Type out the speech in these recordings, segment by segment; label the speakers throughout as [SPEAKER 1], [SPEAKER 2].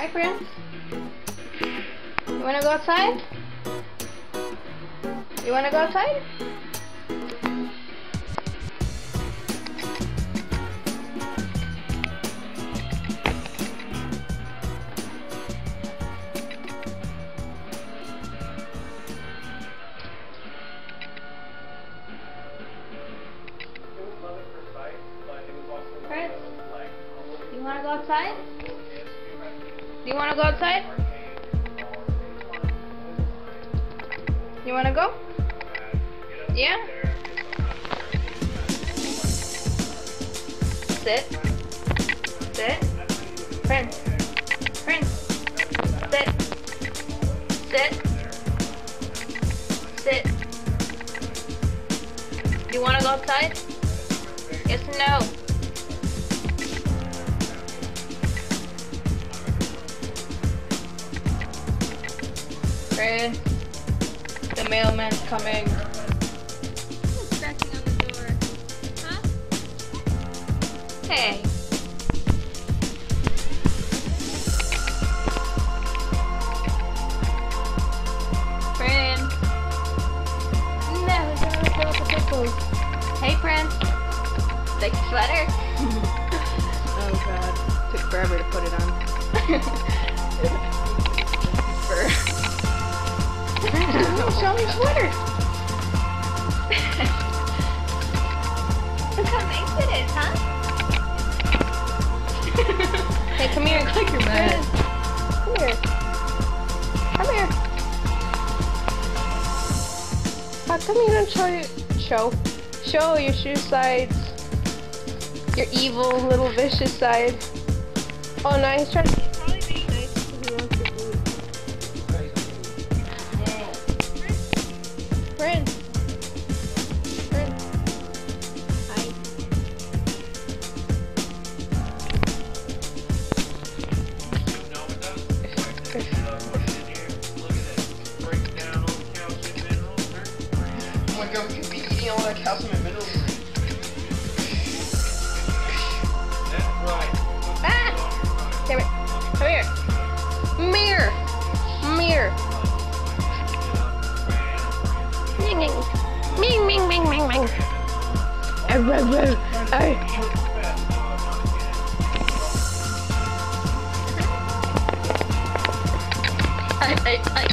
[SPEAKER 1] Hi, friends. You wanna go outside? You wanna go outside? Chris, you wanna go outside? Do you wanna go outside? You wanna go? Yeah? Sit. Sit. Prince. Prince. Sit. Sit. Sit. You wanna go outside? Yes or no? Chris. The mailman's coming.
[SPEAKER 2] Scratching on the door. Huh?
[SPEAKER 1] Hey. Friend. No, he's gonna throw up the pickles. Hey, friend. Like a sweater?
[SPEAKER 2] Oh god. Took forever to put it on.
[SPEAKER 1] Show me your. Look how nice it is, huh? hey, come here.
[SPEAKER 2] Look like you're.
[SPEAKER 1] Come here. Come here. How come you don't show your show show your shoe sides? Your evil little vicious side. Oh no, he's trying to Prince. Hi.
[SPEAKER 3] Oh my god, all calcium and minerals. That's right.
[SPEAKER 1] Ah! Here. Come here. Mirror. Mirror. Arr, arr, arr. I, I, I,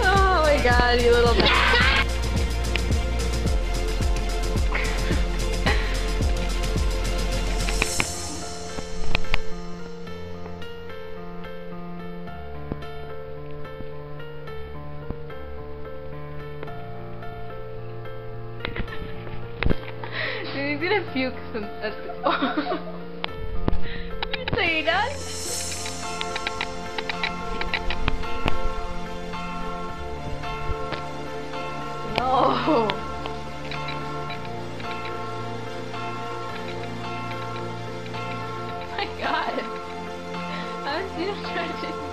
[SPEAKER 1] oh my god, you little. Dude, he's gonna puke some. That's so you done? No. My